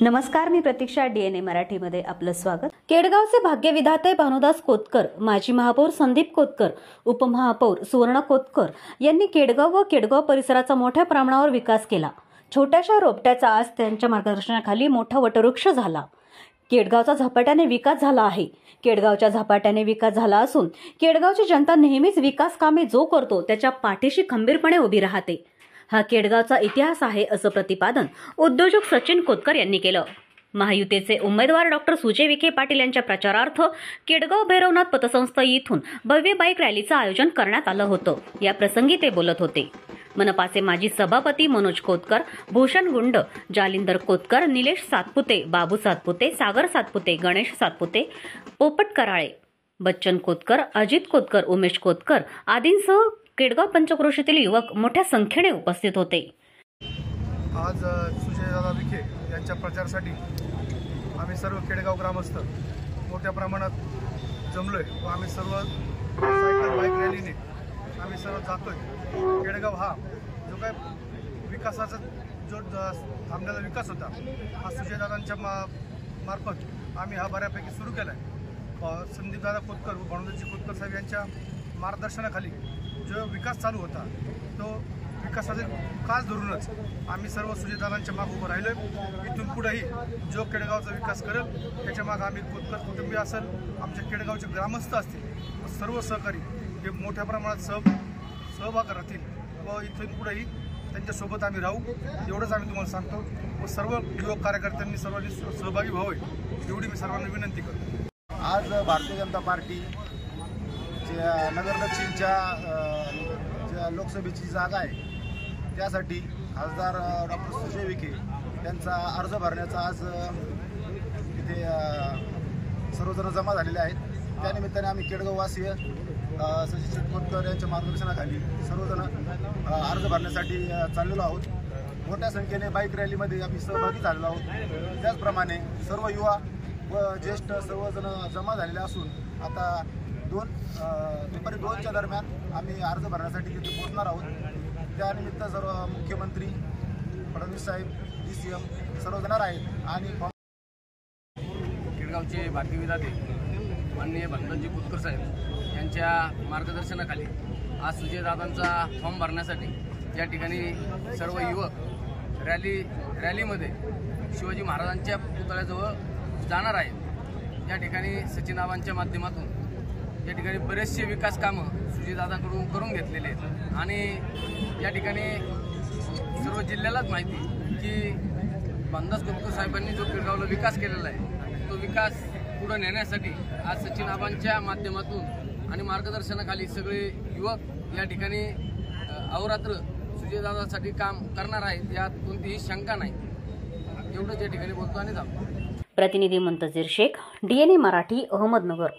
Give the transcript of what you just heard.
नमस्कार मी प्रतीक्षा डीएनए मराठीमध्ये आपलं स्वागत. केडगावचे भाग्यविधाते भानुदास कोतकर माजी महापौर संदीप कोतकर उपमहापौर सुवर्ण कोतकर यांनी केडगाव व केडगाव परिसराचा मोठ्या प्रमाणावर विकास केला. छोट्याशा रोपट्याचा आज त्यांच्या मार्गदर्शनाखाली मोठा वटवृक्ष झाला. केडगावचा झपाट्याने विकास झाला आहे. केडगावच्या झपाट्याने विकास झाला असून केडगावची जनता नेहमीच विकास कामे जो करतो त्याच्या पाठीशी खंबीरपणे उभी राहते. हा केडगावचा इतिहास आहे असं प्रतिपादन उद्योजक सचिन कोतकर यांनी केलं. महायुतीचे उमेदवार डॉक्टर सुजय विखे पाटील यांच्या प्रचारार्थ केडगाव भैरवनाथ पतसंस्था येथून भव्य बाईक रॅलीचं आयोजन करण्यात आलं होतं. या प्रसंगी ते बोलत होते. मनपाचे माजी सभापती मनोज कोतकर भूषण गुंड जालिंदर कोतकर निलेश सातपुते बाबू सातपुते सागर सातपुते गणेश सातपुते पोपट कराळे बच्चन कोतकर अजित कोतकर उमेश कोतकर आदींसह केडगाव पंचक्रोशीतील युवक मोठ्या संख्येने उपस्थित होते. आज सुजयदादा विखे यांच्या प्रचारासाठी आम्ही सर्व केडगाव ग्रामस्थ मोठ्या प्रमाणात जमलोय व आम्ही सर्व सायकल बाईक रॅलीने आम्ही सर्व जातोय. केडगाव हा जो काय विकासाचा जो थांबलेला विकास होता हा सुजयदादांच्या मा मार्फत आम्ही हा बऱ्यापैकी सुरू केला आहे संदीपदादा खोतकर व भानुदाजी खोतकर साहेब यांच्या मार्गदर्शनाखाली जो विकास चालू होता तो विकासाचे कास धरूनच आम्ही सर्व सुजेदारांच्या माग उभं राहिलो इथून पुढेही जो केडगावचा विकास करेल त्याच्या मागं आम्ही खोतकर कुटुंबीय असेल आमच्या केडगावचे ग्रामस्थ असतील सर्व सहकारी हे मोठ्या प्रमाणात सह सहभाग राहतील. व इथून पुढेही त्यांच्यासोबत आम्ही राहू एवढंच आम्ही तुम्हाला सांगतो. व सर्व युवक कार्यकर्त्यांनी सर्वांनी सहभागी व्हावे एवढी मी सर्वांना विनंती करतो. आज भारतीय जनता पार्टी ज्या नगर दक्षिणच्या ज्या लोकसभेची जागा आहे त्यासाठी खासदार डॉक्टर सुजय विखे त्यांचा अर्ज भरण्याचा आज इथे सर्वजण जमा झालेले आहेत. त्यानिमित्ताने आम्ही केडगाववासीय सचिन शेटकोटकर यांच्या मार्गदर्शनाखाली सर्वजण अर्ज भरण्यासाठी चाललेलो आहोत. मोठ्या संख्येने बाईक रॅलीमध्ये आम्ही सहभागी झालेलो आहोत. त्याचप्रमाणे सर्व युवा व ज्येष्ठ सर्वजण जमा झालेले असून आता दोन दुपारी दोनच्या दरम्यान आम्ही अर्ज भरण्यासाठी तिथे पोहोचणार आहोत. त्यानिमित्त सर्व मुख्यमंत्री फडणवीस साहेब डी सी एम सर्वजण आहेत आणि केडगावचे विधाते माननीय भगवंतजी कुतकर साहेब यांच्या मार्गदर्शनाखाली आज सुजयदादांचा फॉर्म भरण्यासाठी या ठिकाणी सर्व युवक रॅली रॅलीमध्ये शिवाजी महाराजांच्या पुतळ्याजवळ जाणार आहेत. या ठिकाणी सचिनाबांच्या माध्यमातून या ठिकाणी बरेचसे विकास कामं सुजीदादाकडून करून घेतलेले आहेत. आणि या ठिकाणी सर्व जिल्ह्यालाच माहिती की बांदास कोतकर साहेबांनी जो पिळगावला विकास केलेला आहे तो विकास पुढे नेण्यासाठी आज सचिन आबांच्या माध्यमातून आणि मार्गदर्शनाखाली सगळे युवक या ठिकाणी अहोरात्र सुजयदादासाठी काम करणार आहेत यात कोणतीही शंका नाही. एवढंच या ठिकाणी बोलतो आणि जातो प्रतिनिधी मुंतजीर शेख डीएनए मराठी अहमदनगर.